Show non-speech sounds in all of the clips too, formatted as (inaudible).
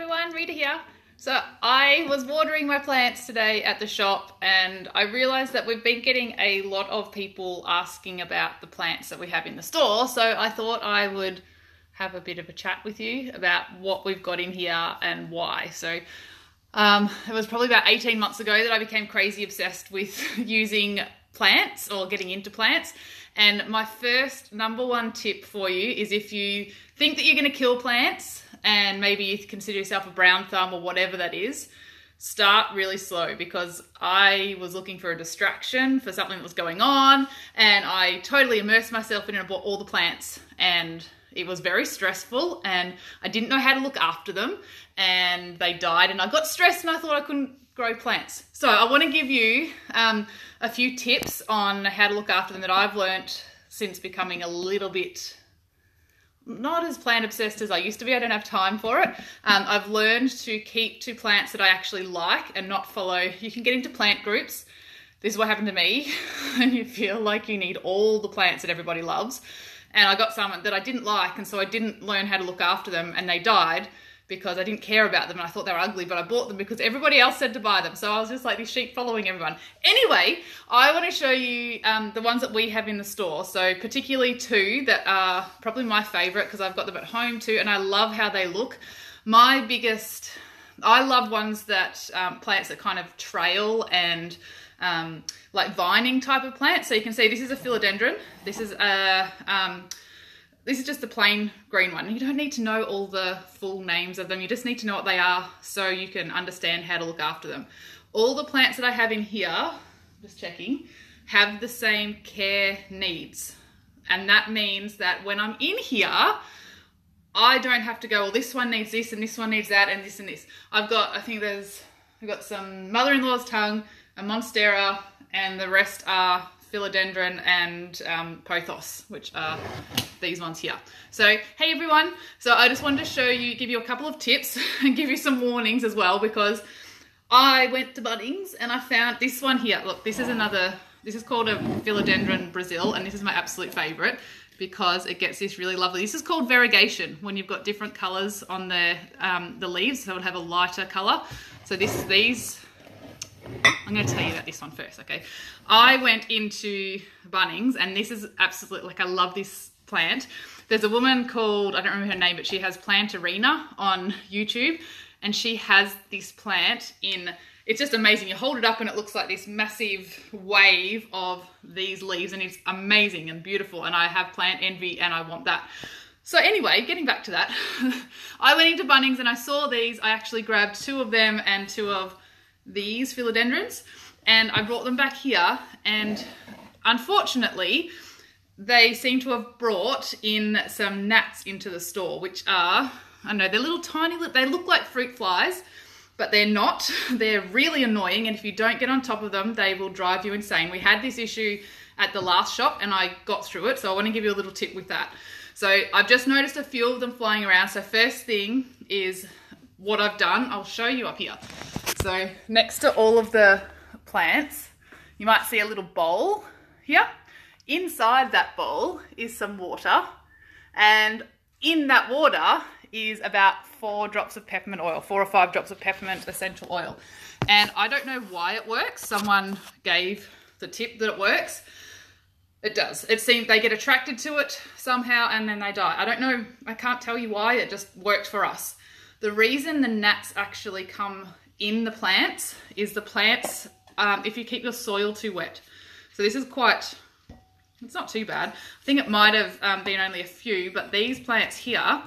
everyone, Rita here. So I was watering my plants today at the shop and I realized that we've been getting a lot of people asking about the plants that we have in the store. So I thought I would have a bit of a chat with you about what we've got in here and why. So um, it was probably about 18 months ago that I became crazy obsessed with (laughs) using plants or getting into plants. And my first number one tip for you is if you think that you're going to kill plants, and maybe you consider yourself a brown thumb or whatever that is, start really slow because I was looking for a distraction for something that was going on and I totally immersed myself in it and bought all the plants and it was very stressful and I didn't know how to look after them and they died and I got stressed and I thought I couldn't grow plants. So I want to give you um, a few tips on how to look after them that I've learnt since becoming a little bit not as plant obsessed as I used to be. I don't have time for it. Um, I've learned to keep to plants that I actually like and not follow. You can get into plant groups. This is what happened to me. (laughs) and you feel like you need all the plants that everybody loves. And I got some that I didn't like, and so I didn't learn how to look after them, and they died because I didn't care about them and I thought they were ugly, but I bought them because everybody else said to buy them. So I was just like these sheep following everyone. Anyway, I want to show you um, the ones that we have in the store. So particularly two that are probably my favorite because I've got them at home too and I love how they look. My biggest, I love ones that, um, plants that kind of trail and um, like vining type of plants. So you can see this is a philodendron. This is a, um, this is just the plain green one. You don't need to know all the full names of them. You just need to know what they are so you can understand how to look after them. All the plants that I have in here, just checking, have the same care needs. And that means that when I'm in here, I don't have to go, well, this one needs this and this one needs that and this and this. I've got, I think there's, I've got some mother-in-law's tongue, a monstera, and the rest are philodendron and um, pothos, which are these ones here. So, hey everyone. So I just wanted to show you, give you a couple of tips (laughs) and give you some warnings as well because I went to Bunnings and I found this one here. Look, this is another, this is called a philodendron Brazil and this is my absolute favorite because it gets this really lovely, this is called variegation when you've got different colors on the, um, the leaves. So it would have a lighter color. So this, these I'm going to tell you about this one first, okay? I went into Bunnings, and this is absolutely like I love this plant. There's a woman called I don't remember her name, but she has Planterina on YouTube, and she has this plant in. It's just amazing. You hold it up, and it looks like this massive wave of these leaves, and it's amazing and beautiful. And I have plant envy, and I want that. So anyway, getting back to that, (laughs) I went into Bunnings and I saw these. I actually grabbed two of them and two of these philodendrons and I brought them back here and unfortunately they seem to have brought in some gnats into the store which are I know they're little tiny they look like fruit flies but they're not. (laughs) They're really annoying and if you don't get on top of them they will drive you insane. We had this issue at the last shop and I got through it so I want to give you a little tip with that. So I've just noticed a few of them flying around. So first thing is what I've done. I'll show you up here. So next to all of the plants, you might see a little bowl here. Inside that bowl is some water and in that water is about four drops of peppermint oil, four or five drops of peppermint essential oil. And I don't know why it works. Someone gave the tip that it works. It does. It seems they get attracted to it somehow and then they die. I don't know. I can't tell you why. It just worked for us. The reason the gnats actually come in the plants is the plants, um, if you keep your soil too wet. So this is quite, it's not too bad. I think it might have um, been only a few, but these plants here,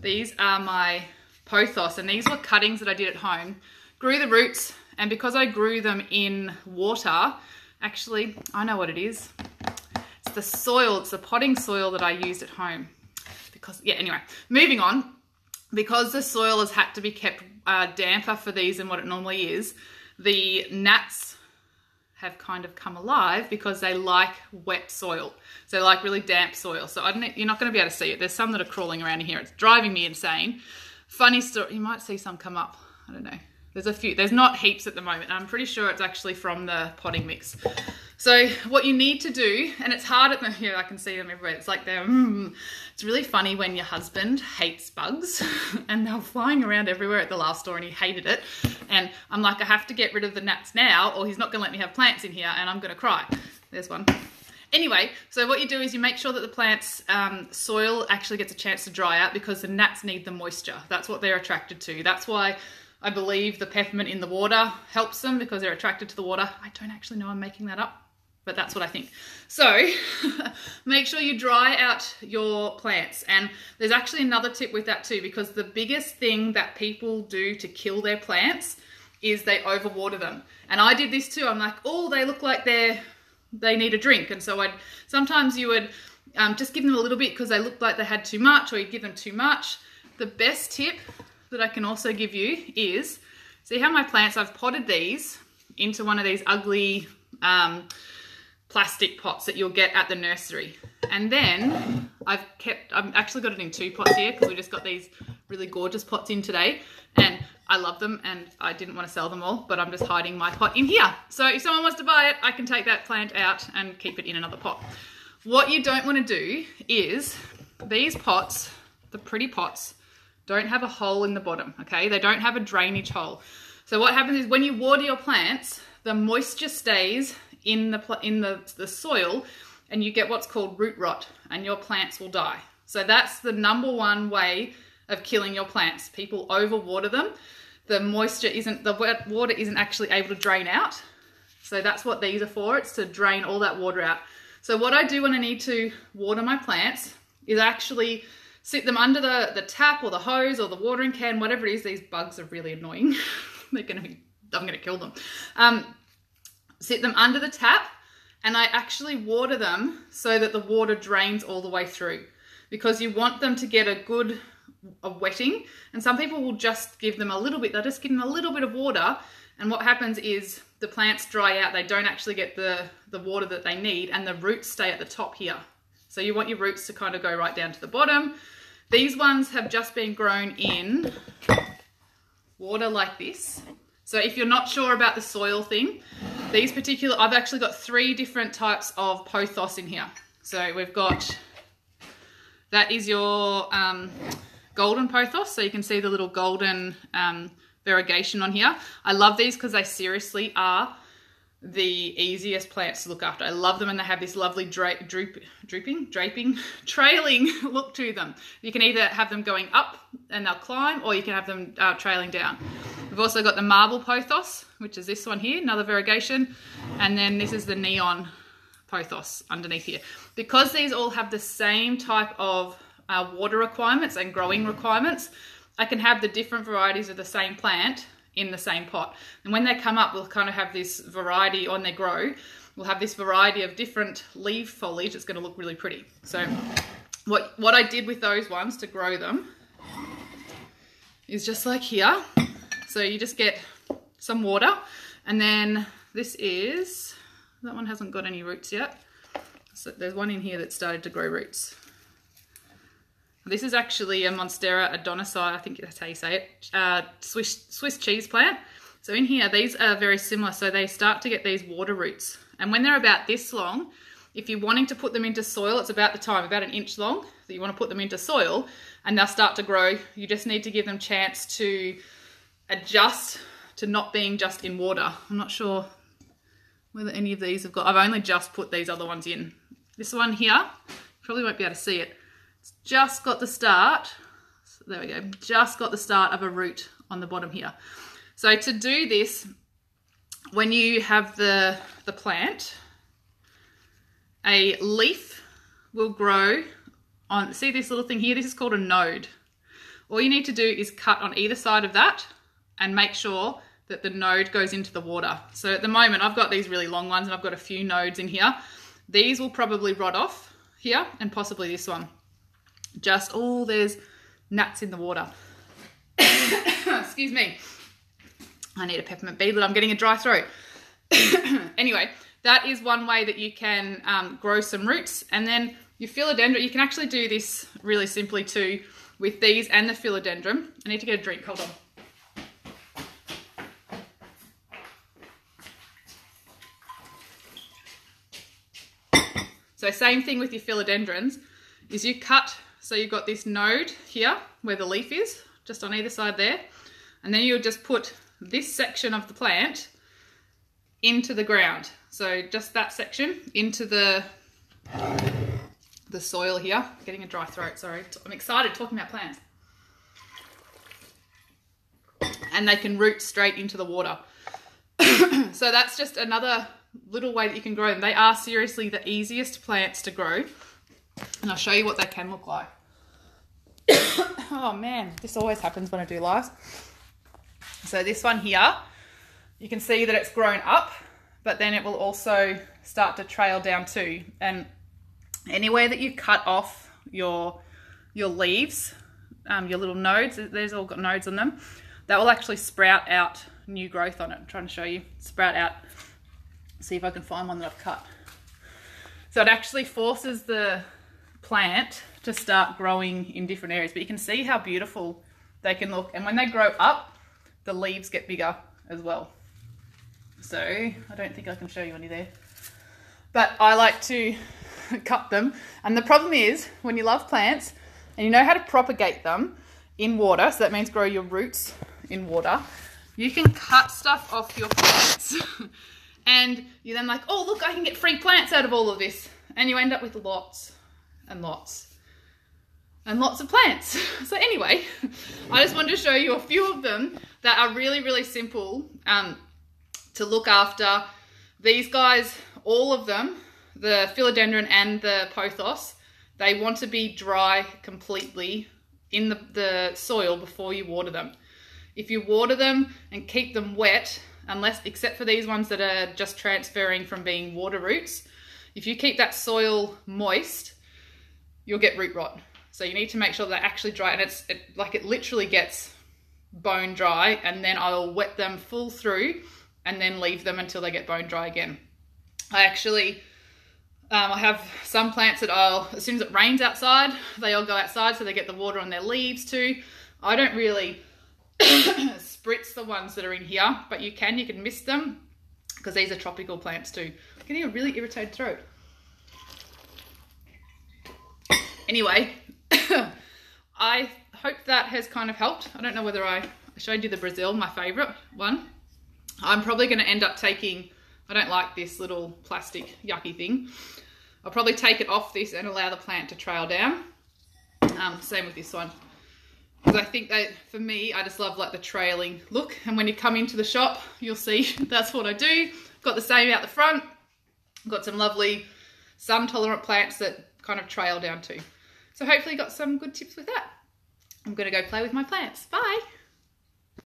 these are my pothos, and these were cuttings that I did at home. Grew the roots, and because I grew them in water, actually, I know what it is. It's the soil, it's the potting soil that I used at home. Because, yeah, anyway, moving on. Because the soil has had to be kept uh, damper for these than what it normally is, the gnats have kind of come alive because they like wet soil. So they like really damp soil. So you're not going to be able to see it. There's some that are crawling around here. It's driving me insane. Funny story. You might see some come up. I don't know. There's a few. There's not heaps at the moment. I'm pretty sure it's actually from the potting mix. So what you need to do, and it's hard at the (laughs) here I can see them everywhere. It's like they're. Mm, it's really funny when your husband hates bugs, (laughs) and they're flying around everywhere at the last store, and he hated it. And I'm like, I have to get rid of the gnats now, or he's not going to let me have plants in here, and I'm going to cry. There's one. Anyway, so what you do is you make sure that the plant's um, soil actually gets a chance to dry out because the gnats need the moisture. That's what they're attracted to. That's why I believe the peppermint in the water helps them because they're attracted to the water. I don't actually know, I'm making that up, but that's what I think. So (laughs) make sure you dry out your plants. And there's actually another tip with that too, because the biggest thing that people do to kill their plants is they overwater them. And I did this too. I'm like, oh, they look like they're they need a drink. And so I'd sometimes you would um, just give them a little bit because they looked like they had too much or you give them too much. The best tip that I can also give you is, see how my plants, I've potted these into one of these ugly um, plastic pots that you'll get at the nursery. And then I've kept, I've actually got it in two pots here because we just got these really gorgeous pots in today. And I love them and I didn't want to sell them all, but I'm just hiding my pot in here. So if someone wants to buy it, I can take that plant out and keep it in another pot. What you don't want to do is these pots, the pretty pots, don't have a hole in the bottom, okay? They don't have a drainage hole. So what happens is when you water your plants, the moisture stays in the in the, the soil and you get what's called root rot and your plants will die. So that's the number one way of killing your plants. People overwater them. The moisture isn't, the wet water isn't actually able to drain out. So that's what these are for. It's to drain all that water out. So what I do when I need to water my plants is actually sit them under the, the tap or the hose or the watering can, whatever it is. These bugs are really annoying. (laughs) They're going to be, I'm going to kill them. Um, sit them under the tap and I actually water them so that the water drains all the way through because you want them to get a good a wetting and some people will just give them a little bit they'll just give them a little bit of water and what happens is the plants dry out they don't actually get the the water that they need and the roots stay at the top here so you want your roots to kind of go right down to the bottom these ones have just been grown in water like this so if you're not sure about the soil thing these particular I've actually got three different types of pothos in here so we've got that is your um, golden pothos. So you can see the little golden um, variegation on here. I love these because they seriously are the easiest plants to look after. I love them and they have this lovely dra droop, drooping, draping, (laughs) trailing look to them. You can either have them going up and they'll climb or you can have them uh, trailing down. We've also got the marble pothos, which is this one here, another variegation. And then this is the neon pothos underneath here. Because these all have the same type of uh, water requirements and growing requirements, I can have the different varieties of the same plant in the same pot. And when they come up, we'll kind of have this variety on their grow. We'll have this variety of different leaf foliage. It's going to look really pretty. So what, what I did with those ones to grow them is just like here. So you just get some water and then this is, that one hasn't got any roots yet. So there's one in here that started to grow roots. This is actually a Monstera adansonii, I think that's how you say it, uh, Swiss, Swiss cheese plant. So in here, these are very similar. So they start to get these water roots. And when they're about this long, if you're wanting to put them into soil, it's about the time, about an inch long, that you want to put them into soil and they'll start to grow. You just need to give them chance to adjust to not being just in water. I'm not sure whether any of these have got, I've only just put these other ones in. This one here, probably won't be able to see it, just got the start, so there we go, just got the start of a root on the bottom here. So to do this, when you have the, the plant, a leaf will grow on, see this little thing here? This is called a node. All you need to do is cut on either side of that and make sure that the node goes into the water. So at the moment, I've got these really long ones and I've got a few nodes in here. These will probably rot off here and possibly this one just, oh, there's gnats in the water. (coughs) Excuse me. I need a peppermint but I'm getting a dry throat. (coughs) anyway, that is one way that you can um, grow some roots. And then your philodendron, you can actually do this really simply too with these and the philodendron. I need to get a drink. Hold on. (coughs) So same thing with your philodendrons is you cut so you've got this node here where the leaf is, just on either side there. And then you'll just put this section of the plant into the ground. So just that section into the the soil here. Getting a dry throat, sorry. I'm excited talking about plants. And they can root straight into the water. (coughs) so that's just another little way that you can grow them. They are seriously the easiest plants to grow. And I'll show you what they can look like. (coughs) oh man, this always happens when I do lives. So this one here, you can see that it's grown up, but then it will also start to trail down too. And anywhere that you cut off your your leaves, um, your little nodes, there's all got nodes on them, that will actually sprout out new growth on it. I'm trying to show you, sprout out. See if I can find one that I've cut. So it actually forces the plant to start growing in different areas. But you can see how beautiful they can look. And when they grow up, the leaves get bigger as well. So I don't think I can show you any there. But I like to (laughs) cut them. And the problem is when you love plants and you know how to propagate them in water, so that means grow your roots in water, you can cut stuff off your plants. (laughs) and you're then like, oh, look, I can get free plants out of all of this. And you end up with lots and lots and lots of plants. (laughs) So anyway, I just wanted to show you a few of them that are really, really simple um, to look after. These guys, all of them, the philodendron and the pothos, they want to be dry completely in the, the soil before you water them. If you water them and keep them wet, unless except for these ones that are just transferring from being water roots, if you keep that soil moist, you'll get root rot. So you need to make sure they're actually dry and it's it, like it literally gets bone dry and then I'll wet them full through and then leave them until they get bone dry again. I actually, um, I have some plants that I'll, as soon as it rains outside, they all go outside so they get the water on their leaves too. I don't really (coughs) spritz the ones that are in here, but you can, you can mist them because these are tropical plants too. I'm getting a really irritated throat. Anyway, (laughs) I hope that has kind of helped. I don't know whether I showed you the Brazil, my favorite one. I'm probably going to end up taking, I don't like this little plastic yucky thing. I'll probably take it off this and allow the plant to trail down. Um, same with this one. Because I think that for me, I just love like the trailing look. And when you come into the shop, you'll see (laughs) that's what I do. Got the same out the front. Got some lovely sun tolerant plants that kind of trail down too. So hopefully you got some good tips with that. I'm going to go play with my plants. Bye.